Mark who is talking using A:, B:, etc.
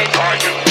A: Are you